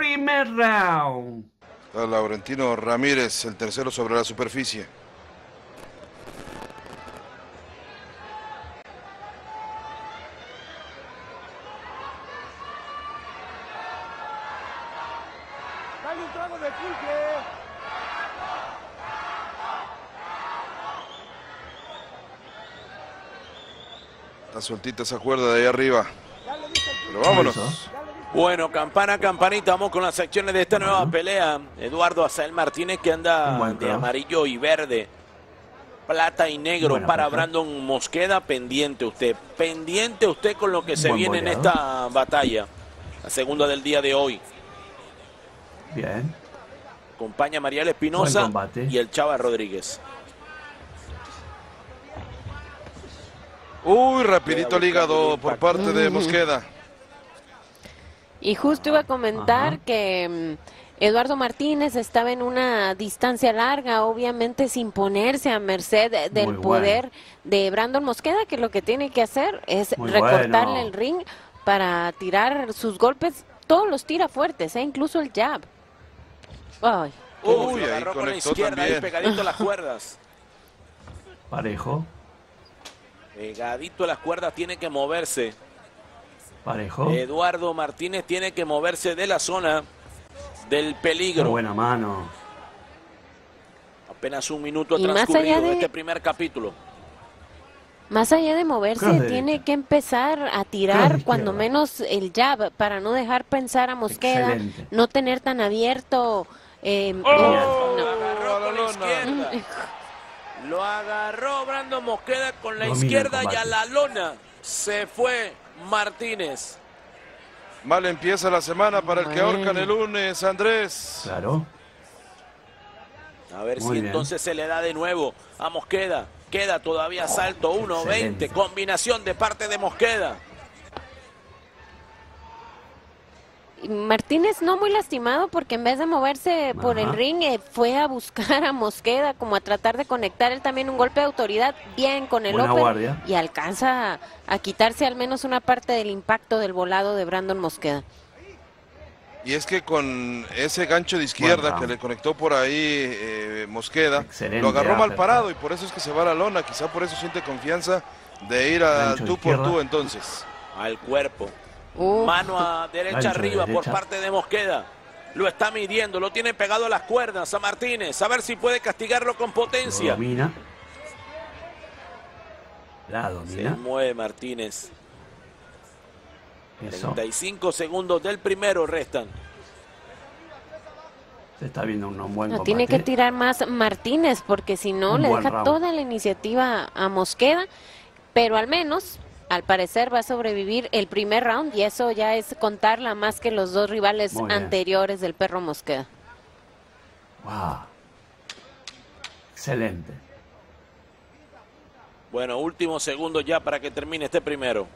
primer round. A Laurentino Ramírez, el tercero sobre la superficie. Dale un trago de pulque. Está sueltita esa cuerda de ahí arriba. Pero vámonos. Bueno, campana, campanita, vamos con las secciones de esta nueva pelea. Eduardo Azael Martínez que anda de amarillo y verde. Plata y negro Buena para puja. Brandon Mosqueda. Pendiente usted. Pendiente usted con lo que se Buen viene en esta batalla. La segunda del día de hoy. Bien. Acompaña Mariel Espinosa y el Chava Rodríguez. Uy, rapidito al hígado por parte de. Mosqueda. Y justo iba a comentar Ajá. que mm, Eduardo Martínez estaba en una distancia larga, obviamente sin ponerse a merced de- del bueno. poder de Brandon Mosqueda, que lo que tiene que hacer es Muy recortarle bueno. el ring para tirar sus golpes. Todos los tira fuertes, ¿eh? incluso el jab. Ay, Uy, ahí agarró con la izquierda ahí también. pegadito a las cuerdas. Parejo. Pegadito a las cuerdas tiene que moverse. Parejo. Eduardo Martínez tiene que moverse de la zona del Qué peligro. buena mano. Apenas un minuto Y más transcurrido allá de de- este primer capítulo. Más allá de moverse, tiene que empezar a tirar cuando menos el jab para no dejar pensar a Mosqueda, Excelente. no tener tan abierto. eh, ¡Oh! no. Lo agarró a la con la lona. izquierda. Lo agarró Brando Mosqueda con la izquierda y a la lona se fue Martínez. Mal empieza la semana para el que ahorcan el lunes, Andrés. Claro. A ver Muy si bien. entonces se le da de nuevo a Mosqueda. Queda todavía salto 1-20. excelente. Combinación de parte de Mosqueda. Martínez no muy lastimado porque en vez de moverse por el ring eh, fue a buscar a Mosqueda como a tratar de conectar él también un golpe de autoridad bien con el Buena upper guardia. y alcanza a, a quitarse al menos una parte del impacto del volado de Brandon Mosqueda. Y es que con ese gancho de izquierda que le conectó por ahí eh, Mosqueda, Excelente lo agarró mal parado y por eso es que se va a la lona. Quizá por eso siente confianza de ir al tú por tú entonces. Al cuerpo. Mano a derecha arriba por parte de Mosqueda. Lo está midiendo, lo tiene pegado a las cuerdas a Martínez. A ver si puede castigarlo con Lo potencia. domina. La Se domina. mueve Martínez. Eso. 35 segundos del primero restan. Se está viendo un, buen No, tiene que tirar más Martínez porque si no Un le deja round. toda la iniciativa a Mosqueda, pero al menos al parecer va a sobrevivir el primer round y eso ya es contarla más que los dos rivales anteriores del perro Mosqueda. Wow. Excelente. Bueno, último segundo ya para que termine este primero.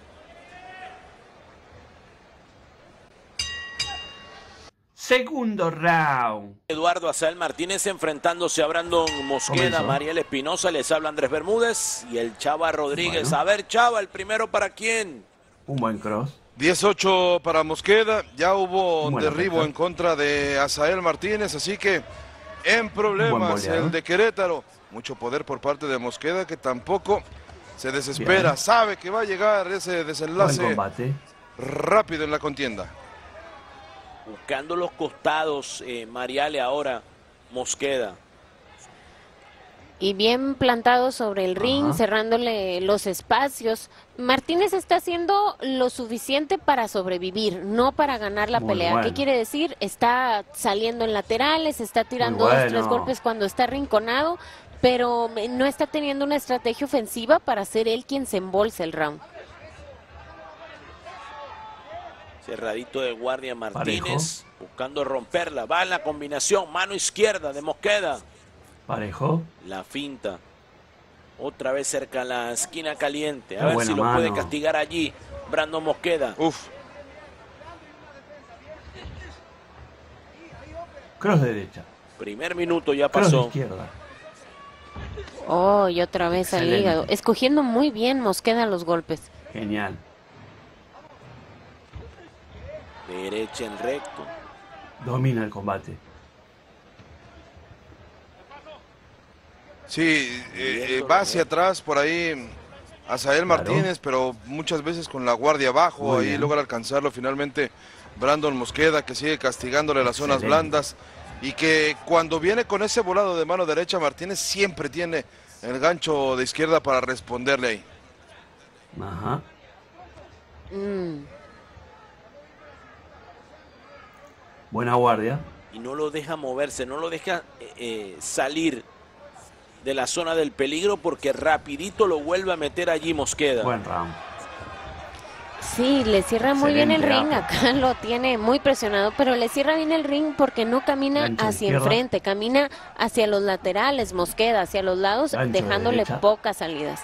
Segundo round. Eduardo Azael Martínez enfrentándose a Brandon Mosqueda, Comenzó. Mariel Espinosa, les habla Andrés Bermúdez y el Chava Rodríguez. Bueno. A ver, Chava, el primero para quién. Un buen cross. 18 para Mosqueda, ya hubo un derribo en contra de Azael Martínez, así que en problemas el de Querétaro. Mucho poder por parte de Mosqueda que tampoco se desespera, Bien. sabe que va a llegar ese desenlace rápido en la contienda. Buscando los costados, eh, Mariale ahora, Mosqueda. Y bien plantado sobre el ring, Ajá. cerrándole los espacios. Martínez está haciendo lo suficiente para sobrevivir, no para ganar la Muy pelea. bueno. ¿Qué quiere decir? Está saliendo en laterales, está tirando dos, tres bueno. golpes cuando está rinconado, pero eh, no está teniendo una estrategia ofensiva para ser él quien se embolse el round. Cerradito de guardia Martínez, buscando romperla. Va en la combinación, mano izquierda de Mosqueda. Parejo. La finta. Otra vez cerca a la esquina caliente. A Qué ver si lo puede castigar allí. Brandon Mosqueda. Uf, Cross derecha. Primer minuto ya Cross de pasó. izquierda. Oh, y otra vez al hígado. Escogiendo muy bien Mosqueda los golpes. Genial. Derecha en recto. Domina el combate. Sí, eh, eh, va hacia atrás por ahí Azael Martínez, pero muchas veces con la guardia abajo, ahí logra alcanzarlo finalmente Brandon Mosqueda, que sigue castigándole las zonas blandas y que cuando viene con ese volado de mano derecha, Martínez siempre tiene el gancho de izquierda para responderle ahí. Ajá. Mm, Buena guardia. Y no lo deja moverse, no lo deja eh, eh, salir de la zona del peligro porque rapidito lo vuelve a meter allí Mosqueda. Buen round. Sí, le cierra muy bien el ring. Acá lo tiene muy presionado, pero le cierra bien el ring porque no camina hacia izquierda. enfrente, camina hacia los laterales, Mosqueda, hacia los lados, dejándole pocas salidas.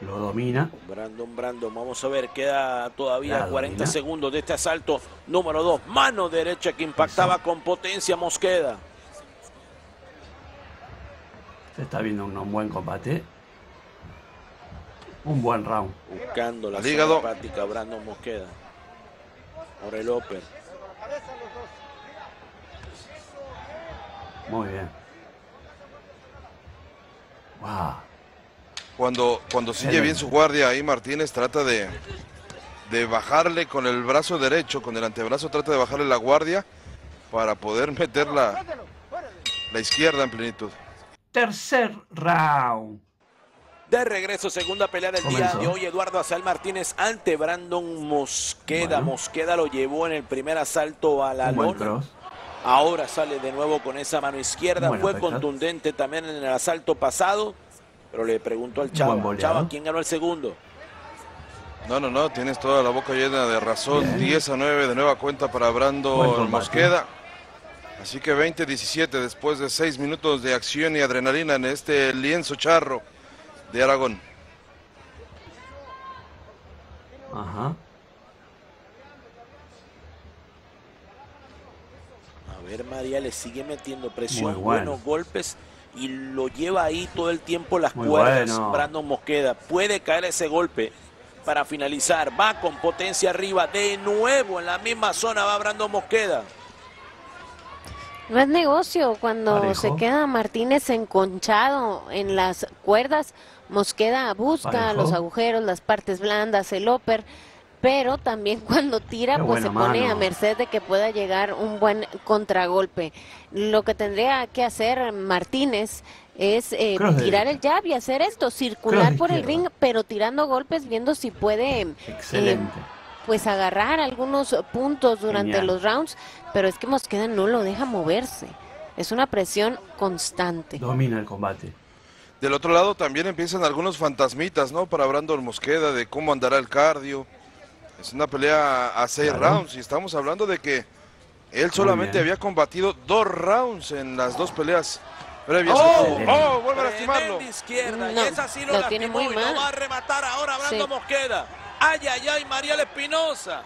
Lo domina. Brandon, Brandon, vamos a ver, queda todavía La 40 domina. segundos de este asalto número 2. Mano derecha que impactaba con potencia Mosqueda. Se está viendo un, un buen combate. Un buen round. Buscando la zona hepática, Brandon Mosqueda. Ahora el upper. Muy bien. Wow. Cuando, cuando sigue bien su guardia ahí, Martínez trata de, de bajarle con el brazo derecho, con el antebrazo trata de bajarle la guardia para poder meter la, la izquierda en plenitud. Tercer round. De regreso, segunda pelea del Comenzó. día de hoy. Eduardo Azal Martínez ante Brandon Mosqueda. Bueno. Mosqueda lo llevó en el primer asalto a la lona. Ahora sale de nuevo con esa mano izquierda. Fue contundente también en el asalto pasado. Pero le preguntó al Chava. Chava, ¿quién ganó el segundo? No, no, no, tienes toda la boca llena de razón. Bien. 10 a 9 de nueva cuenta para Brando. Mosqueda. Así que 20-17 después de 6 minutos de acción y adrenalina en este lienzo charro de Aragón. Ajá. A ver, María le sigue metiendo presión, Muy bueno. buenos golpes y lo lleva ahí todo el tiempo las Muy cuerdas. bueno. Brandon Mosqueda puede caer ese golpe para finalizar. Va con potencia arriba. De nuevo en la misma zona va Brandon Mosqueda. No es negocio cuando Parejo. se queda Martínez enconchado en las cuerdas. Mosqueda busca Parejo. los agujeros, las partes blandas, el upper, pero también cuando tira Qué pues se pone mano. a merced de que pueda llegar un buen contragolpe. Lo que tendría que hacer Martínez es eh, tirar el jab y hacer esto, circular por el ring, pero tirando golpes, viendo si puede eh, Excelente. pues agarrar algunos puntos durante Genial. los rounds, pero es que Mosqueda no lo deja moverse. Es una presión constante. Domina el combate. Del otro lado también empiezan algunos fantasmitas, ¿no? Para Brandon Mosqueda de cómo andará el cardio. Es una pelea a seis Claro. rounds y estamos hablando de que él solamente había combatido dos rounds en las dos peleas previas. ¡Oh! ¡Oh! ¡Oh! ¡Vuelve a lastimarlo! Izquierda. No, y esa sí lo, lo tiene muy y lo mal. va a rematar ahora Brandon Sí. Mosqueda. Ay, ay, ay, Mariela Espinosa.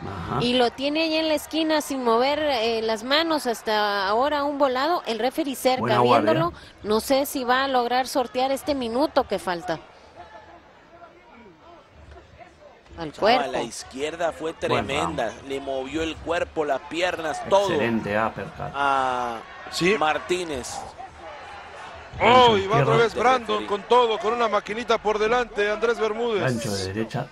Ajá. Y lo tiene ahí en la esquina sin mover eh, las manos hasta ahora un volado. El referee cerca Buena guardia. viéndolo. No sé si va a lograr sortear este minuto que falta. Al Chava, la izquierda fue tremenda. Le movió el cuerpo, las piernas, todo Excelente uppercut. a Sí. Martínez. ¡Oh! Y va otra vez Brandon con todo, con una maquinita por delante, Andrés Bermúdez. Gancho de derecha.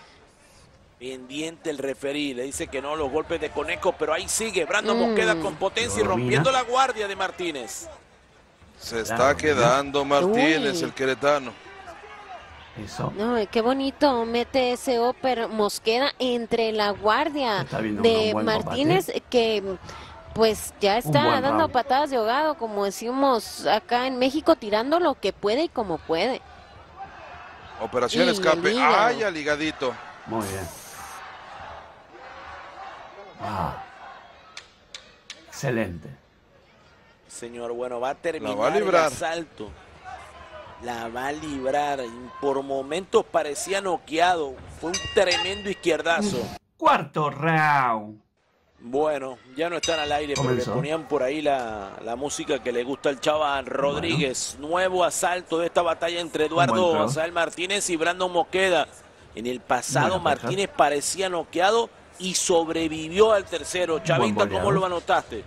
Pendiente el referí, le dice que no los golpes de conejo, pero ahí sigue. Brandon Mm. Mosqueda con potencia y rompiendo la guardia de Martínez. Se está quedando Martínez, Uy. el queretano. Eso. No, qué bonito mete ese upper Mosqueda entre la guardia de Martínez que pues ya está dando round. patadas de ahogado como decimos acá en México tirando lo que puede y como puede. Operación Y escape. ¡Ay, aligadito! Muy bien. Wow. Excelente. Señor, bueno, va a terminar va a el asalto. La va a librar. y Por momentos parecía noqueado. Fue un tremendo izquierdazo. Cuarto round. Bueno, ya no están al aire, pero le ponían por ahí la, la música que le gusta al chaval Rodríguez. Nuevo asalto de esta batalla entre Eduardo. Azael Martínez y Brandon Mosqueda. En el pasado Bueno, pues, Martínez parecía noqueado y sobrevivió al tercero. Chavita, ¿cómo lo anotaste?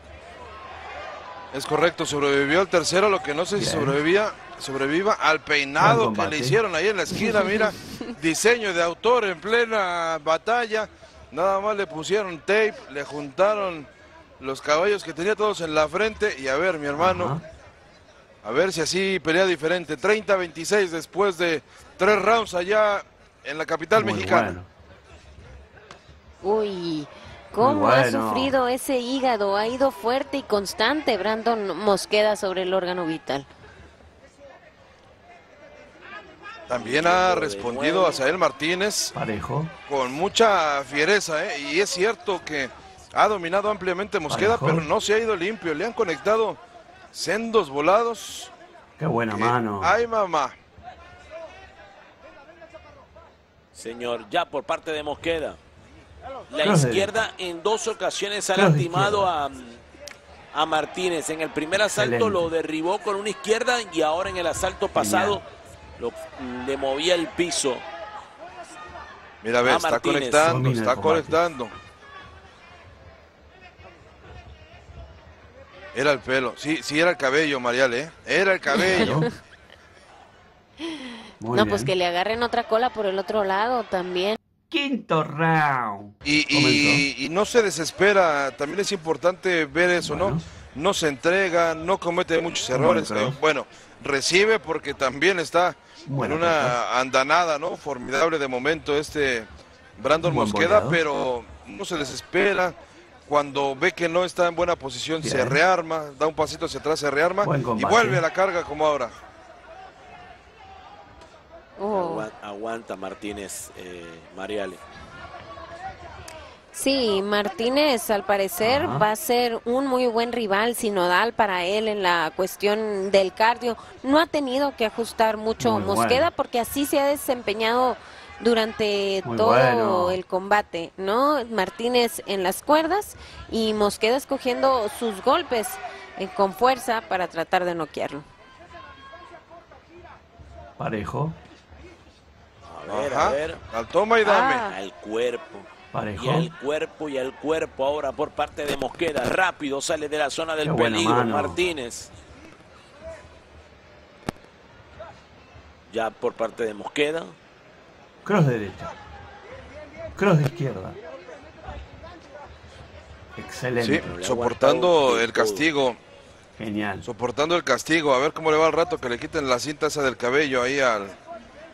Es correcto, sobrevivió al tercero, lo que no sé si sobrevivía, sobreviva al peinado que le hicieron ahí en la esquina, mira, diseño de autor en plena batalla, nada más le pusieron tape, le juntaron los caballos que tenía todos en la frente y a ver, mi hermano, Ajá. a ver si así pelea diferente, 30-26 después de tres rounds allá en la capital Muy mexicana. bueno. Uy, cómo ha sufrido ese hígado. Ha ido fuerte y constante Brandon Mosqueda sobre el órgano vital. También ha respondido nuevo. a Sael Martínez Parejo. con mucha fiereza, ¿eh? y es cierto que ha dominado ampliamente Mosqueda, Parejo. pero no se ha ido limpio, le han conectado sendos volados. Qué buena que- mano. Ay, mamá. Señor, ya por parte de Mosqueda. La de- izquierda en dos ocasiones ha lastimado a, a Martínez. En el primer asalto Excelente. lo derribó con una izquierda y ahora en el asalto pasado lo, le movía el piso. Mira, ve, está Martínez. conectando, está conectando. Era el pelo, sí, sí era el cabello, Mariale, ¿eh? Era el cabello. Muy no, bien. pues que le agarren otra cola por el otro lado también. Quinto round. Y, Comenzó. y- y no se desespera, también es importante ver eso, ¿no? Bueno. No se entrega, no comete muchos errores. eh, bueno, recibe porque también está en una andanada, ¿no? Formidable de momento este Brandon Buen Mosqueda, boleado. pero no se desespera. Cuando ve que no está en buena posición, se rearma, da un pasito hacia atrás, se rearma y vuelve a la carga como ahora. Oh. Agua- Aguanta Martínez, eh, Mariale. Sí, Martínez al parecer Ajá. va a ser un muy buen rival sinodal para él en la cuestión del cardio. No ha tenido que ajustar mucho Muy Mosqueda bueno. porque así se ha desempeñado durante Muy todo bueno. el combate, ¿no? Martínez en las cuerdas y Mosqueda escogiendo sus golpes eh, con fuerza para tratar de noquearlo. Parejo. A ver, Ajá. a ver. Al toma y dame. Ah. Al cuerpo. Parejo. Y al cuerpo y al cuerpo ahora por parte de Mosqueda. Rápido sale de la zona del Qué peligro mano. Martínez. Ya por parte de Mosqueda. Cross de derecha. Cross de izquierda. Sí, Excelente. le ha soportando el castigo. Genial. soportando el castigo. A ver cómo le va al rato que le quiten la cinta esa del cabello ahí al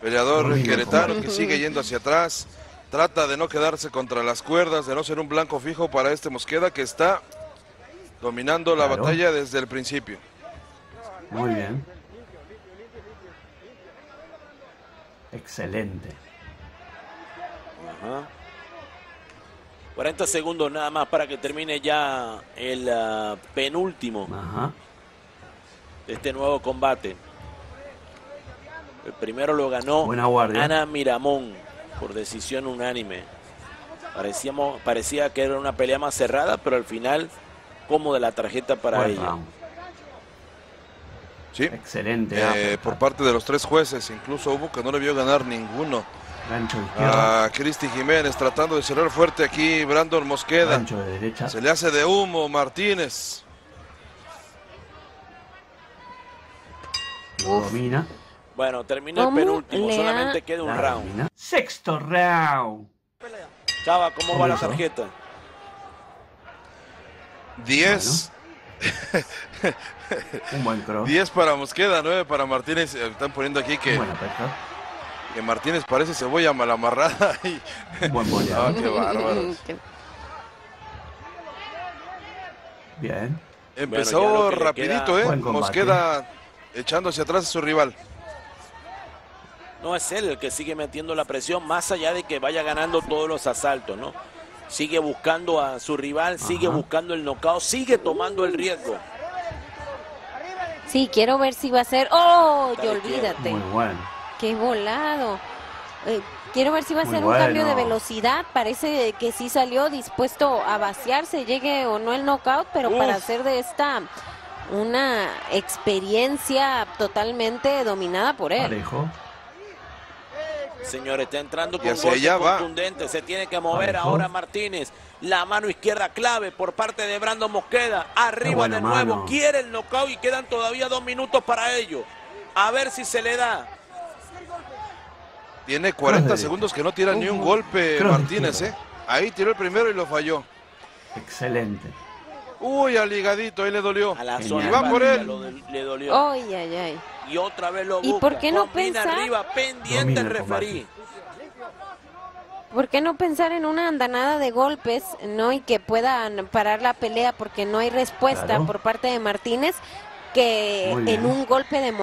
peleador queretano combate. que sigue yendo hacia atrás. Trata de no quedarse contra las cuerdas, de no ser un blanco fijo para este Mosqueda que está dominando la Claro. batalla desde el principio. Muy bien. Excelente. Ajá. 40 segundos nada más para que termine ya el ah, penúltimo Ajá. de este nuevo combate. El primero lo ganó. Ana Miramón por decisión unánime. Parecíamos, parecía que era una pelea más cerrada, pero al final cómoda la tarjeta para Buen ella. Sí, Excelente. Eh, uppercut. por parte de los tres jueces, incluso hubo que no le vio ganar ninguno. De. A Cristi Jiménez tratando de cerrar fuerte aquí Brandon Mosqueda. Gancho de derecha. Se le hace de humo Martínez. Lo domina. Bueno, terminó el ¿Cómo penúltimo, solamente queda un La round. Sexto round. Chava, ¿cómo va la tarjeta? 10. Un buen cross. 10 para Mosqueda, 9 para Martínez. Están poniendo aquí que, que Martínez parece cebolla mal amarrada. y- Un buen Ah, qué bárbaro. Bien. Empezó le rapidito, queda- ¿eh? Mosqueda echando hacia atrás a su rival. No es él el que sigue metiendo la presión, más allá de que vaya ganando todos los asaltos, ¿no? Sigue buscando a su rival, sigue buscando el knockout, sigue tomando el riesgo. Sí, quiero ver si va a ser. ¡Oh! Y olvídate. Muy bueno. ¡Qué volado! Eh, quiero ver si va a ser un cambio de bueno. velocidad. Parece que sí salió dispuesto a vaciarse, llegue o no el knockout, pero para hacer de esta una experiencia totalmente dominada por él. Parejo. Señor, está entrando con golpe va. contundente. Se tiene que mover ahora Martínez. La mano izquierda clave por parte de Brandon Mosqueda. Arriba de nuevo. mano. Quiere el knockout y quedan todavía dos minutos para ello. A ver si se le da. Tiene 40 Cross de segundos que no tira ni un Ujú. golpe Martínez, ¿eh? Ahí tiró el primero y lo falló. Excelente. Uy, al ligadito, ahí le dolió. A la zona Y va por él. lo le dolió. Ay, ay, ay. Y otra vez lo ¿Y busca. por qué no Combina pensar? arriba, pendiente el referí. ¿Por qué no pensar en una andanada de golpes, no? Y que puedan parar la pelea porque no hay respuesta Claro. por parte de Martínez que en un golpe de